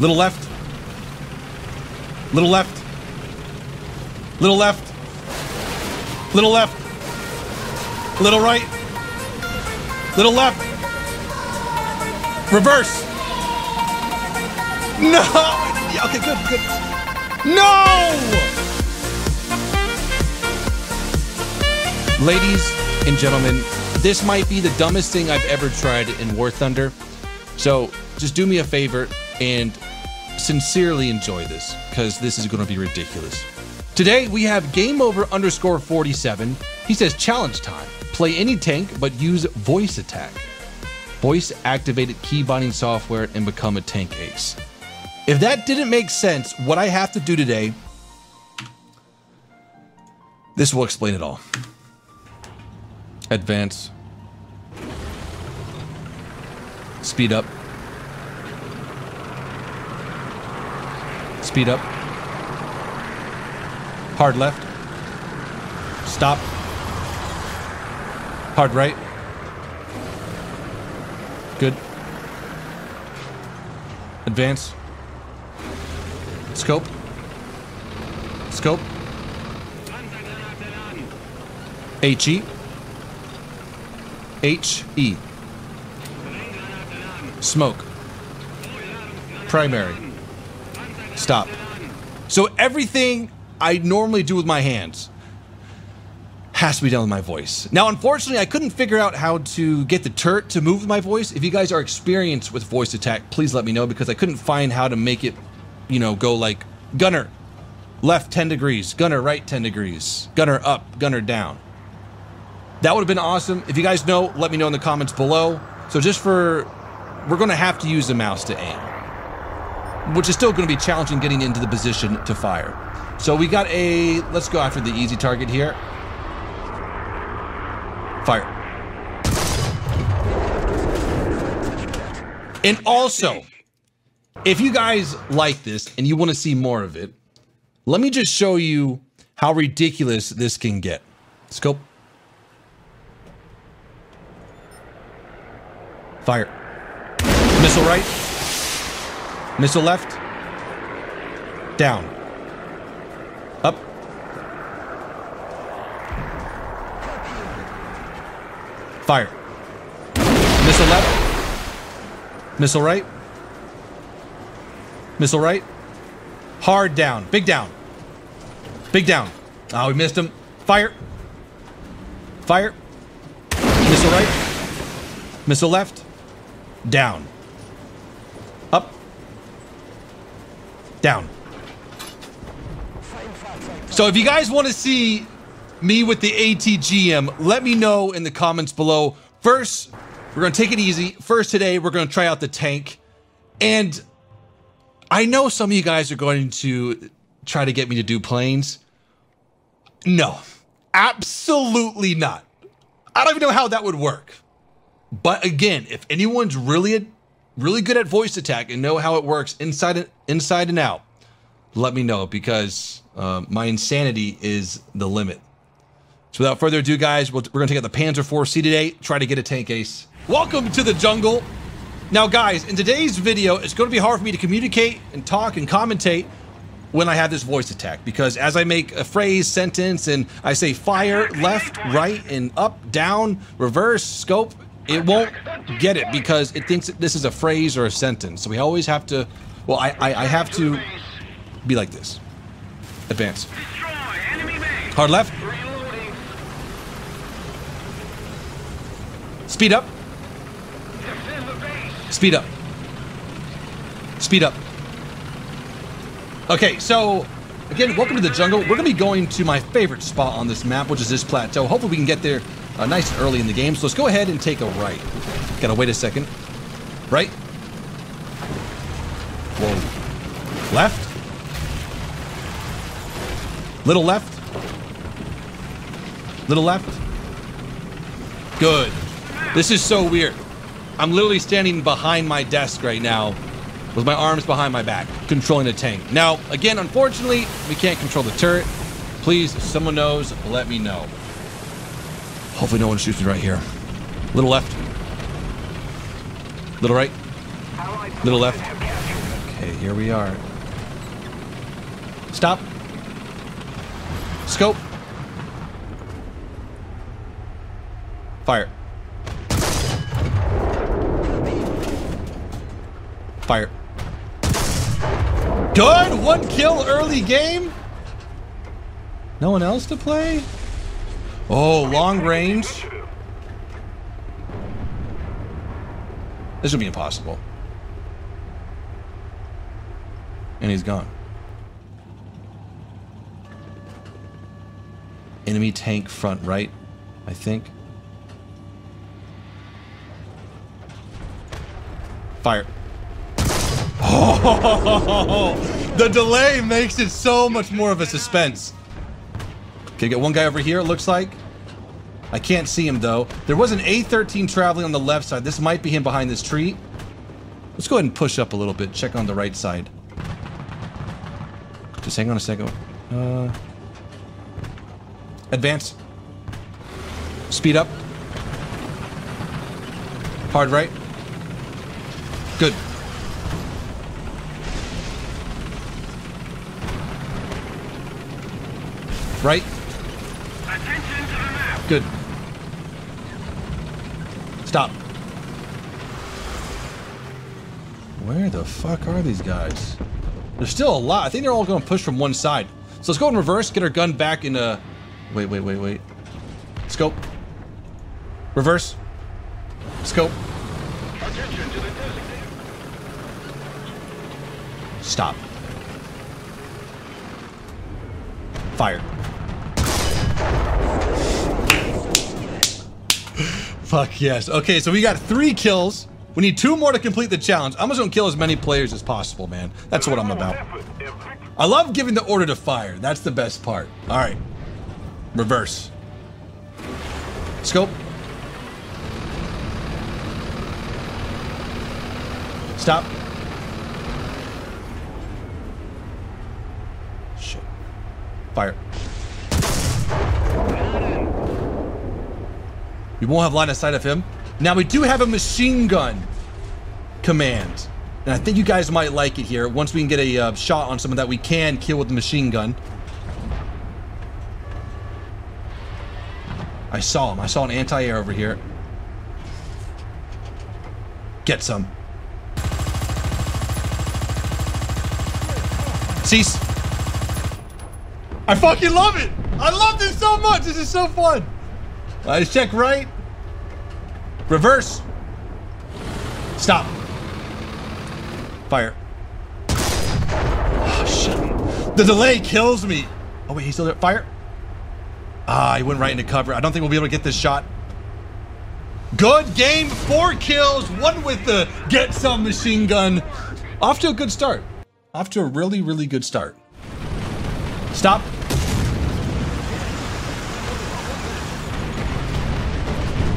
Little left. Little left. Little left. Little left. Little right. Little left. Reverse. No. Okay, good, good. No. Ladies and gentlemen, this might be the dumbest thing I've ever tried in War Thunder. So just do me a favor and sincerely enjoy this because this is going to be ridiculous. Today we have game over underscore 47. He says challenge time. Play any tank but use voice attack. Voice activated key binding software and become a tank ace. If that didn't make sense, what I have to do today, this will explain it all. Advance. Speed up. Speed up. Hard left. Stop. Hard right. Good. Advance. Scope. Scope. HE. HE. Smoke. Primary. Stop. So everything I normally do with my hands has to be done with my voice. Now, unfortunately, I couldn't figure out how to get the turret to move with my voice. If you guys are experienced with voice attack, please let me know because I couldn't find how to make it, you know, go like gunner left 10 degrees, gunner right 10 degrees, gunner up, gunner down. That would have been awesome. If you guys know, let me know in the comments below. So just for, we're going to have to use the mouse to aim which is still going to be challenging getting into the position to fire. So we got a, let's go after the easy target here. Fire. And also, if you guys like this and you want to see more of it, let me just show you how ridiculous this can get. Scope. Fire. Missile right. Missile left. Down. Up. Fire. Missile left. Missile right. Missile right. Hard down. Big down. Big down. Oh, we missed him. Fire. Fire. Missile right. Missile left. Down. Down. So if you guys want to see me with the ATGM, let me know in the comments below. First, we're going to take it easy. First today, we're going to try out the tank. And I know some of you guys are going to try to get me to do planes. No, absolutely not. I don't even know how that would work. But again, if anyone's really really good at voice attack and know how it works inside and inside and out, let me know because uh, my insanity is the limit. So without further ado, guys, we're going to take out the Panzer IV C today, try to get a tank ace. Welcome to the jungle. Now, guys, in today's video, it's going to be hard for me to communicate and talk and commentate when I have this voice attack because as I make a phrase, sentence, and I say fire, left, right, and up, down, reverse, scope, it won't get it because it thinks this is a phrase or a sentence. So we always have to, well, I, I, I have to be like this. Advance. Hard left. Speed up. Speed up. Speed up. Okay, so again, welcome to the jungle. We're going to be going to my favorite spot on this map, which is this plateau. Hopefully we can get there uh, nice and early in the game. So let's go ahead and take a right. Gotta wait a second. Right. Whoa. Left. Little left. Little left. Good. This is so weird. I'm literally standing behind my desk right now with my arms behind my back, controlling the tank. Now, again, unfortunately, we can't control the turret. Please, if someone knows, let me know. Hopefully no one shoots me right here. Little left. Little right. Little left. Okay, here we are. Stop. Scope. Fire. Fire. Done! One kill early game? No one else to play? Oh, long range. This would be impossible. And he's gone. Enemy tank front right, I think. Fire. Oh, the delay makes it so much more of a suspense. Okay, got one guy over here, it looks like. I can't see him, though. There was an A-13 traveling on the left side. This might be him behind this tree. Let's go ahead and push up a little bit. Check on the right side. Just hang on a second. Uh, advance. Speed up. Hard right. Good. Right. Good. Stop. Where the fuck are these guys? There's still a lot. I think they're all going to push from one side. So let's go in reverse, get our gun back in a... Wait, wait, wait, wait. Scope. Reverse. Scope. Stop. Fire. Fuck yes. Okay, so we got three kills. We need two more to complete the challenge. I'm just gonna kill as many players as possible, man. That's what I'm about. I love giving the order to fire. That's the best part. All right. Reverse. Scope. Stop. Shit. Fire. We won't have line of sight of him. Now we do have a machine gun command. And I think you guys might like it here. Once we can get a uh, shot on someone that we can kill with the machine gun. I saw him. I saw an anti-air over here. Get some. Cease. I fucking love it. I love this so much. This is so fun. I just check right. Reverse. Stop. Fire. Oh, shit. The delay kills me. Oh, wait, he's still there. Fire. Ah, he went right into cover. I don't think we'll be able to get this shot. Good game. Four kills. One with the get some machine gun. Off to a good start. Off to a really, really good start. Stop.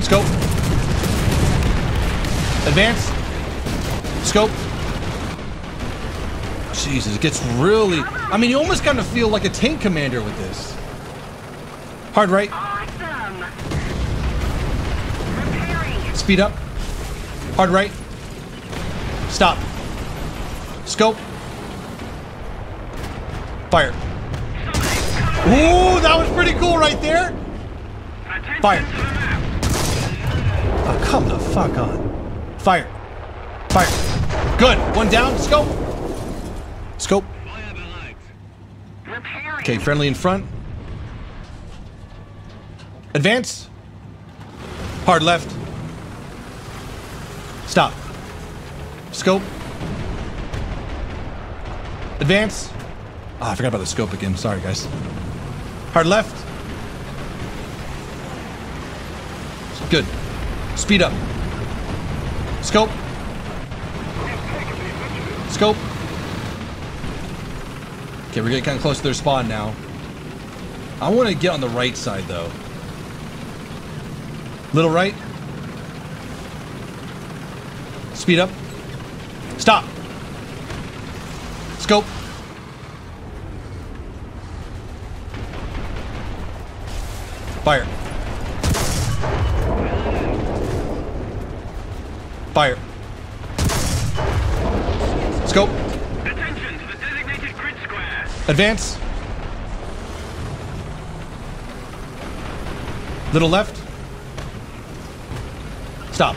Scope. Advance. Scope. Jesus, it gets really... I mean, you almost kind of feel like a tank commander with this. Hard right. Awesome. Speed up. Hard right. Stop. Scope. Fire. Ooh, that was pretty cool right there. Fire. Oh, come the fuck on. Fire. Fire. Good. One down. Scope. Scope. Okay, friendly in front. Advance. Hard left. Stop. Scope. Advance. Ah, I forgot about the scope again. Sorry, guys. Hard left. Good. Speed up. Scope. Scope. Okay, we're getting kind of close to their spawn now. I want to get on the right side, though. Little right. Speed up. Stop. Scope. Fire. Fire. Scope. Advance. Little left. Stop.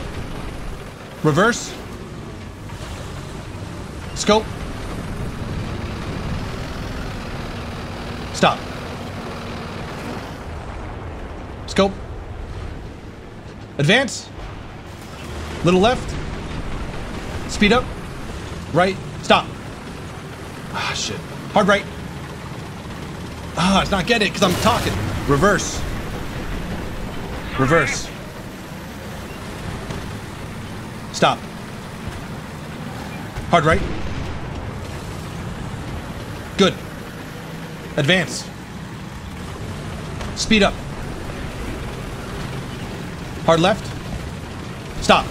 Reverse. Scope. Stop. Scope. Advance. Little left. Speed up. Right. Stop. Ah, shit. Hard right. Ah, it's not getting it because I'm talking. Reverse. Reverse. Stop. Hard right. Good. Advance. Speed up. Hard left. Stop.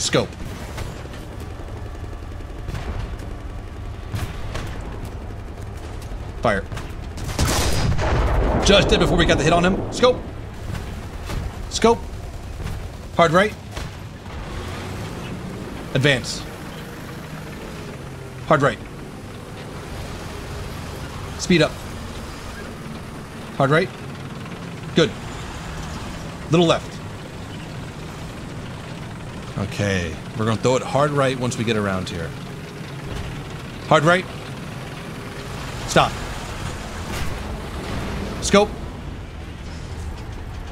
Scope. Fire. Just did before we got the hit on him. Scope. Scope. Hard right. Advance. Hard right. Speed up. Hard right. Good. Little left. Okay. We're to throw it hard right once we get around here. Hard right. Stop. Scope.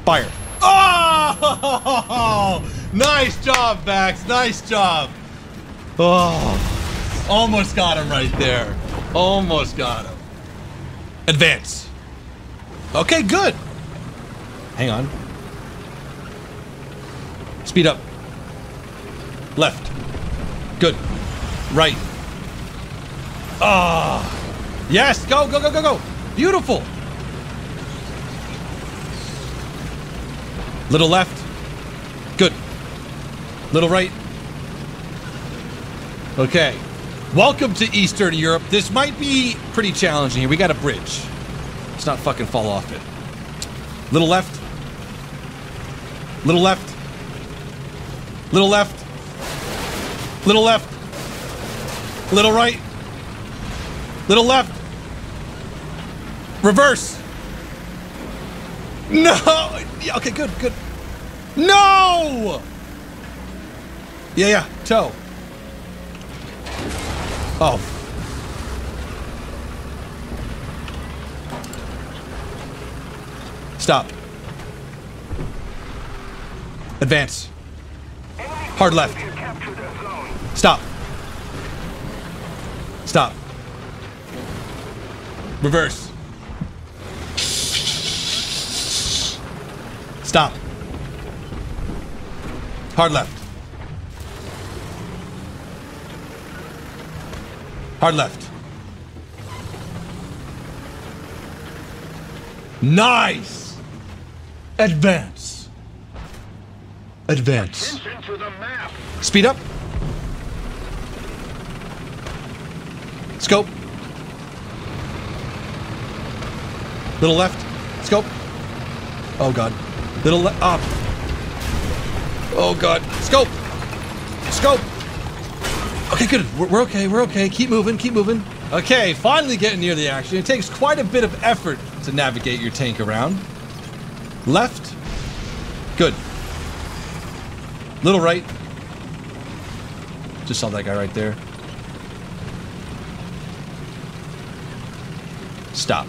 Fire. Oh! Nice job, Max. Nice job. Oh, almost got him right there. Almost got him. Advance. Okay, good. Hang on. Speed up. Left. Good. Right. Ah. Yes. Go, go, go, go, go. Beautiful. Little left. Good. Little right. Okay. Welcome to Eastern Europe. This might be pretty challenging here. We got a bridge. Let's not fucking fall off it. Little left. Little left. Little left. Little left. Little right. Little left. Reverse. No. Okay, good, good. No. Yeah, yeah. Toe. Oh. Stop. Advance. Hard left. Capture that zone. Stop. Stop. Reverse. Stop. Hard left. Hard left. Nice. Advance. Advance. Attention to the map. Speed up. Scope. Little left. Scope. Oh god. Little left. Up. Ah. Oh god. Scope. Scope. Okay, good. We're, we're okay. We're okay. Keep moving. Keep moving. Okay, finally getting near the action. It takes quite a bit of effort to navigate your tank around. Left. Good. Little right. Just saw that guy right there. Stop.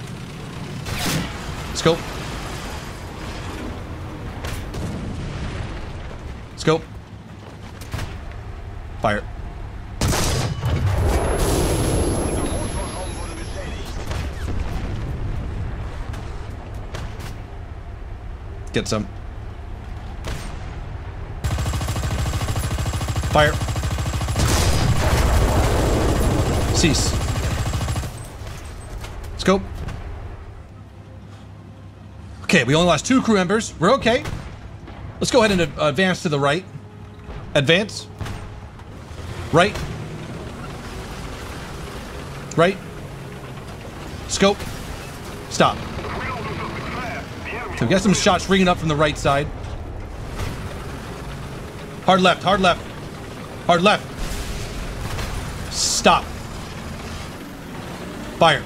Scope. Scope. Fire. Get some. Fire. Cease. Scope. Okay, we only lost two crew members. We're okay. Let's go ahead and advance to the right. Advance. Right. Right. Scope. Stop. So we got some shots ringing up from the right side. Hard left, hard left. Hard left. Stop. Fire.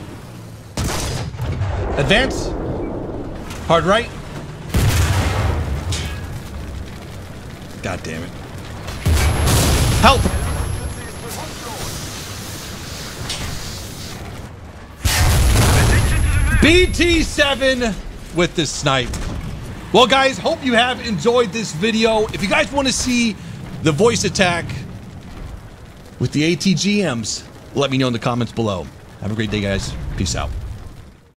Advance. Hard right. God damn it. Help! BT7 with the snipe. Well, guys, hope you have enjoyed this video. If you guys want to see the voice attack with the ATGMs, let me know in the comments below. Have a great day, guys. Peace out.